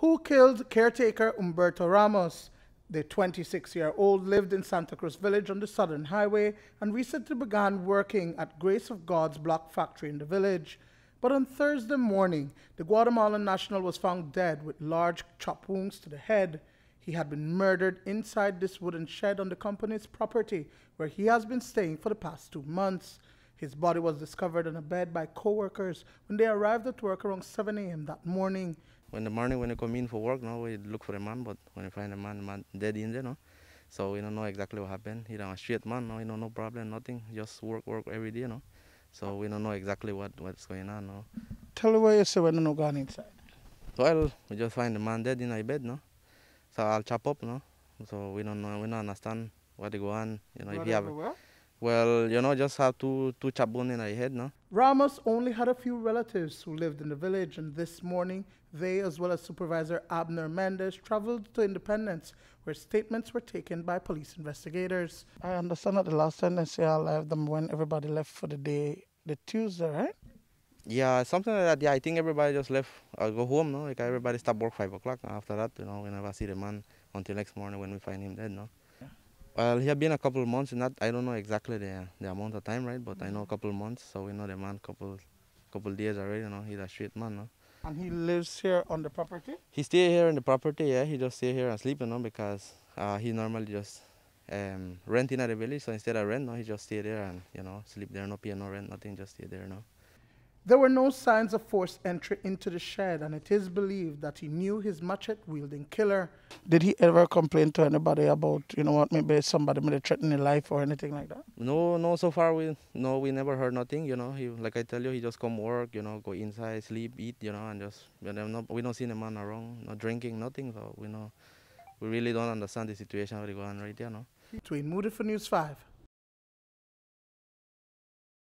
Who killed caretaker Humberto Ramos? The 26-year-old lived in Santa Cruz Village on the Southern Highway and recently began working at Grace of God's block factory in the village. But on Thursday morning, the Guatemalan national was found dead with large chop wounds to the head. He had been murdered inside this wooden shed on the company's property, where he has been staying for the past two months. His body was discovered in a bed by co-workers when they arrived at work around 7 a.m. that morning. When the morning when you come in for work, no, we look for a man, but when you find a man, man dead in there, no. So we don't know exactly what happened. He's a straight man, no, you know, no problem, nothing. Just work, work every day, no. So we don't know exactly what, what's going on, no. Tell me what you say when you gone inside. Well, we just find the man dead in a bed, no. So I'll chop up, no. So we don't know, we don't understand what they go on, you know. Blood if you have, well, you know, just have two two chop bone in our head, no. Ramos only had a few relatives who lived in the village, and this morning they, as well as Supervisor Abner Mendez, traveled to Independence, where statements were taken by police investigators. I understand that the last time they say I left them when everybody left for the day, the Tuesday, right? Yeah, something like that. Yeah, I think everybody just left, uh, go home, no. Like everybody stopped work five o'clock. After that, you know, we never see the man until next morning when we find him dead, no. Well, he had been a couple of months, not I don't know exactly the the amount of time, right? But I know a couple of months, so we know the man couple couple days already. You know, he's a straight man, no. And he lives here on the property? He stay here on the property, yeah. He just stay here and sleep, you know, because uh, he normally just um, renting at the village. So instead of rent, no, he just stay there and you know sleep there, no pay no rent, nothing, just stay there, no. There were no signs of forced entry into the shed, and it is believed that he knew his machete-wielding killer. Did he ever complain to anybody about, you know what, maybe somebody may threaten his life or anything like that? No, no. So far, we no, we never heard nothing. You know, he like I tell you, he just come work. You know, go inside, sleep, eat. You know, and just you know, no, we don't see the man around, no drinking, nothing. So we know, we really don't understand the situation really going on right there. No. Duane Moody for News 5.